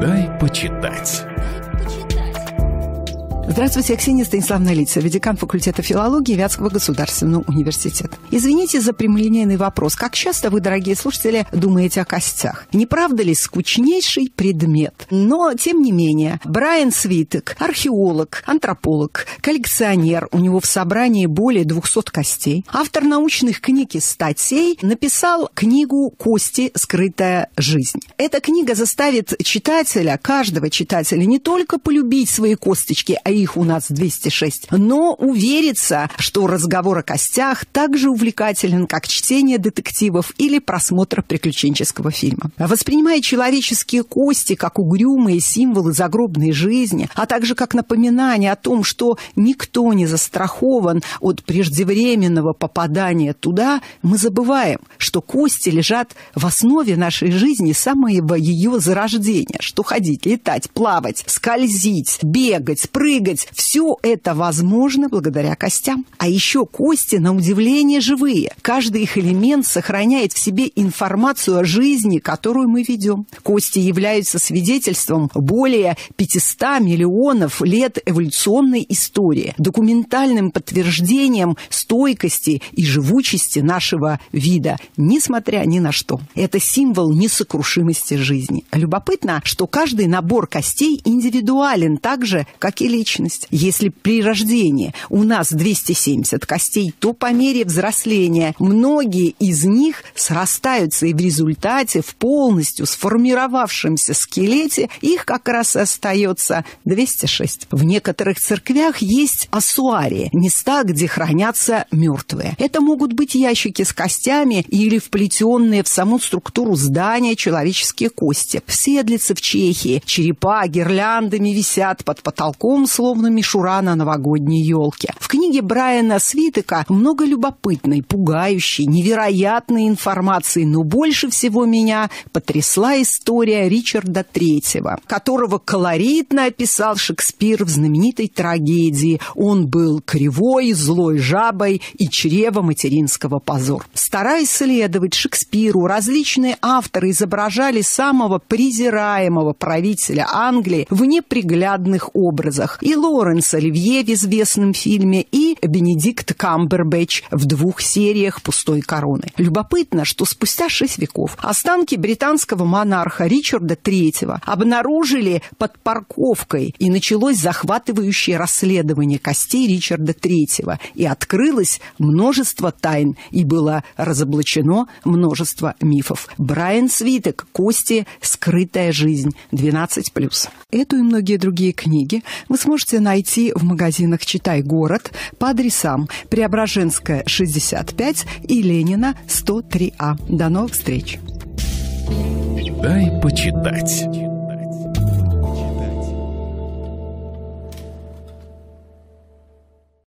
Дай почитать. Здравствуйте, я Ксения Станиславовна Лица, декан факультета филологии Вятского государственного университета. Извините за прямолинейный вопрос. Как часто вы, дорогие слушатели, думаете о костях? Не правда ли скучнейший предмет? Но, тем не менее, Брайан Свитек, археолог, антрополог, коллекционер, у него в собрании более 200 костей, автор научных книг и статей, написал книгу «Кости. Скрытая жизнь». Эта книга заставит читателя, каждого читателя, не только полюбить свои косточки, а их у нас 206, но увериться, что разговор о костях так же увлекателен, как чтение детективов или просмотр приключенческого фильма. Воспринимая человеческие кости как угрюмые символы загробной жизни, а также как напоминание о том, что никто не застрахован от преждевременного попадания туда, мы забываем, что кости лежат в основе нашей жизни самого ее зарождения, что ходить, летать, плавать, скользить, бегать, прыгать, двигать. Все это возможно благодаря костям. А еще кости, на удивление, живые. Каждый их элемент сохраняет в себе информацию о жизни, которую мы ведем. Кости являются свидетельством более 500 миллионов лет эволюционной истории, документальным подтверждением стойкости и живучести нашего вида, несмотря ни на что. Это символ несокрушимости жизни. Любопытно, что каждый набор костей индивидуален так же, как и личность личность. Если при рождении у нас 270 костей, то по мере взросления многие из них срастаются, и в результате в полностью сформировавшемся скелете их как раз и остается 206. В некоторых церквях есть асуарии, места, где хранятся мертвые. Это могут быть ящики с костями или вплетенные в саму структуру здания человеческие кости. В Седлице в Чехии черепа гирляндами висят под потолком, словно мишура на новогодней елке. В книге Брайана Свитека много любопытной, пугающей, невероятной информации, но больше всего меня потрясла история Ричарда Третьего, которого колоритно описал Шекспир в знаменитой трагедии «Он был кривой, злой жабой и чрево материнского позор». Стараясь следовать Шекспиру, различные авторы изображали самого презираемого правителя Англии в неприглядных образах и Лоренс Оливье в известном фильме и Бенедикт Камбербэтч в двух сериях «Пустой короны». Любопытно, что спустя шесть веков останки британского монарха Ричарда III обнаружили под парковкой, и началось захватывающее расследование костей Ричарда III, и открылось множество тайн, и было разоблачено множество мифов. Брайан Свитек «Кости. Скрытая жизнь. 12+.» Эту и многие другие книги вы сможете найти в магазинах «Читай город» по адресам Преображенская, 65 и Ленина, 103А. До новых встреч! Дай почитать.